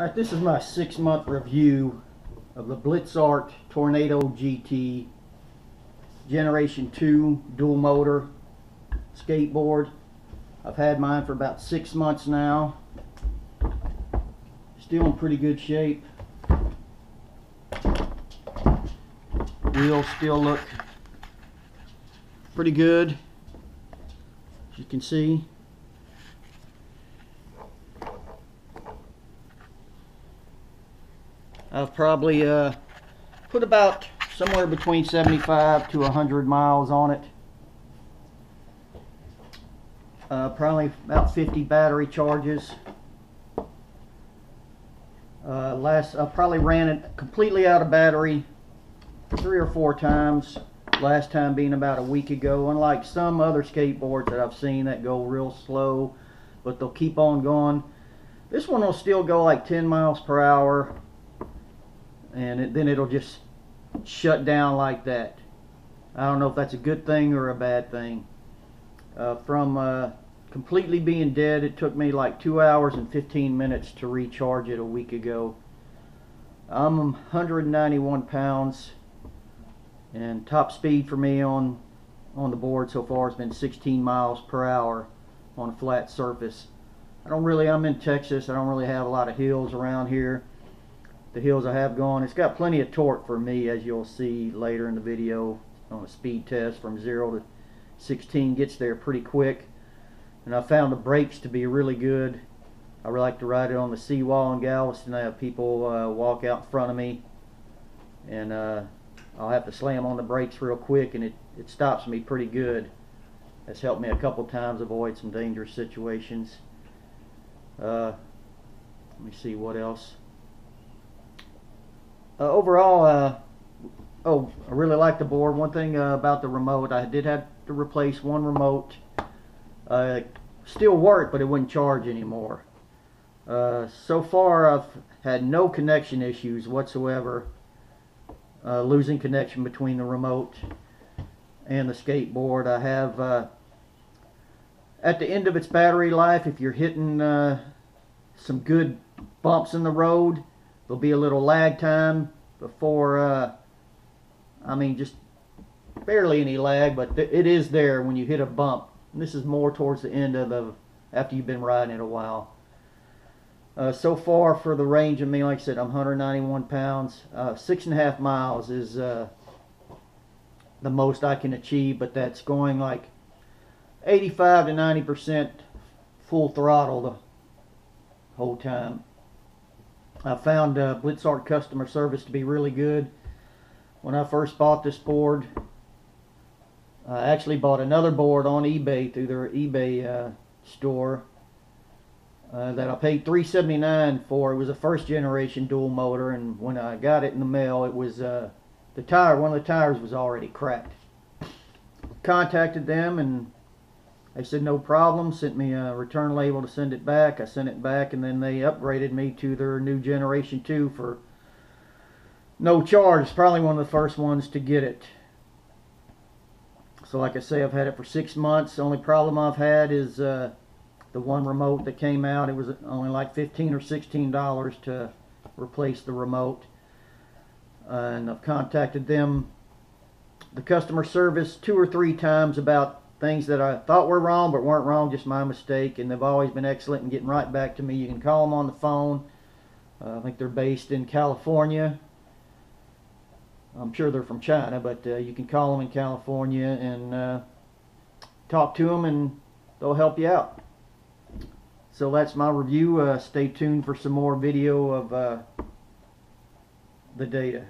Alright, this is my six month review of the Blitzart Tornado GT Generation 2 dual motor skateboard. I've had mine for about six months now. Still in pretty good shape. Wheels still look pretty good. As you can see. I've probably uh, put about somewhere between 75 to 100 miles on it. Uh, probably about 50 battery charges. Uh, last, I probably ran it completely out of battery three or four times. Last time being about a week ago. Unlike some other skateboards that I've seen that go real slow, but they'll keep on going. This one will still go like 10 miles per hour and it, then it'll just shut down like that. I don't know if that's a good thing or a bad thing. Uh, from uh, completely being dead, it took me like 2 hours and 15 minutes to recharge it a week ago. I'm 191 pounds and top speed for me on on the board so far has been 16 miles per hour on a flat surface. I don't really, I'm in Texas, I don't really have a lot of hills around here the hills I have gone. It's got plenty of torque for me as you'll see later in the video on a speed test from 0 to 16 gets there pretty quick and I found the brakes to be really good. I like to ride it on the seawall in Galveston. I have people uh, walk out in front of me and uh, I'll have to slam on the brakes real quick and it, it stops me pretty good. That's helped me a couple times avoid some dangerous situations. Uh, let me see what else. Uh, overall, uh, oh, I really like the board. One thing uh, about the remote, I did have to replace one remote. Uh, still worked, but it wouldn't charge anymore. Uh, so far, I've had no connection issues whatsoever. Uh, losing connection between the remote and the skateboard. I have, at the end of its battery life, if you're hitting some good bumps in the road, There'll be a little lag time before, uh, I mean, just barely any lag, but it is there when you hit a bump. And this is more towards the end of the, after you've been riding it a while. Uh, so far for the range of me, like I said, I'm 191 pounds. Uh, six and a half miles is uh, the most I can achieve, but that's going like 85 to 90 percent full throttle the whole time. I found uh, Blitzart customer service to be really good. When I first bought this board, I actually bought another board on eBay through their eBay uh, store uh, that I paid 379 for. It was a first generation dual motor, and when I got it in the mail, it was uh, the tire. One of the tires was already cracked. Contacted them and they said no problem, sent me a return label to send it back. I sent it back and then they upgraded me to their new Generation 2 for no charge. It's probably one of the first ones to get it. So like I say, I've had it for six months. The only problem I've had is uh, the one remote that came out. It was only like 15 or $16 to replace the remote. Uh, and I've contacted them, the customer service, two or three times about things that I thought were wrong but weren't wrong, just my mistake. And they've always been excellent in getting right back to me. You can call them on the phone. Uh, I think they're based in California. I'm sure they're from China, but uh, you can call them in California and uh, talk to them and they'll help you out. So that's my review. Uh, stay tuned for some more video of uh, the data.